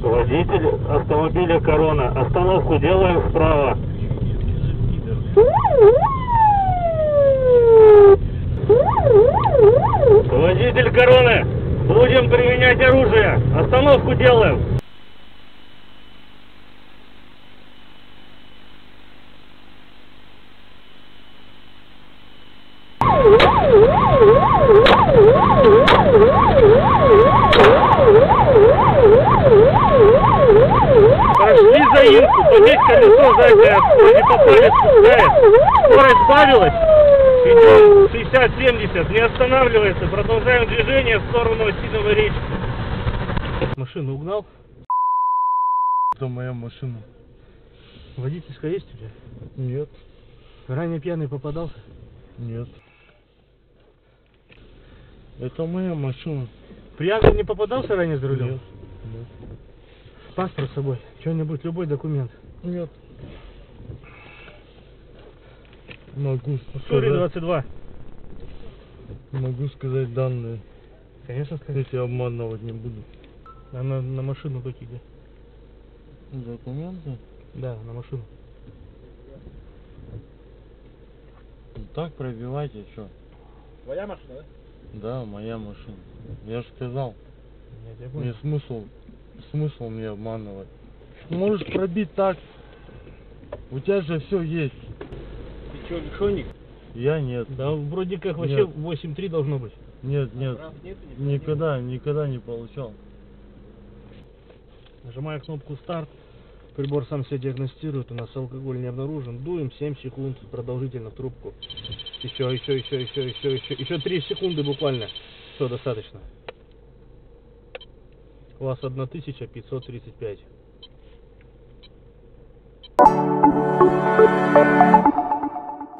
Водитель автомобиля Корона. Остановку делаем справа. Водитель Короны. Будем применять оружие. Остановку делаем. Прошли поднять колесо заднее, не попали, пускает. Скорость сбавилась. Идем 60-70, не останавливается, продолжаем движение в сторону Осиновой речки. Машину угнал? Это моя машина. Водительская есть у тебя? Нет, Ранее пьяный попадался? нет. Это моя машина. Пьяный не попадался ранее за рулем? Нет. Нет. Паспорт с собой, что-нибудь, любой документ. Нет. Могу Сури сказать, 22. могу сказать данные. Конечно, скажи. Если обманывать не буду. А на, на машину только где? Документы? Да, на машину. Ну, Так пробивайте, что? Твоя машина, да? Да, моя машина. Я же сказал, Нет, я мне понял. смысл, смысл мне обманывать. Можешь пробить так. У тебя же все есть. Ты что, лишенник? Я нет. Да вроде как вообще Нет. 8.3 должно быть. Нет, нет. Прав нет? не Никогда, никогда не получал. Нажимаю кнопку старт. Прибор сам себя диагностирует, у нас алкоголь не обнаружен. Дуем 7 секунд продолжительно в трубку. Еще, еще, еще, еще, еще, еще. Еще 3 секунды буквально. Все, достаточно. Класс 1535. Thank you.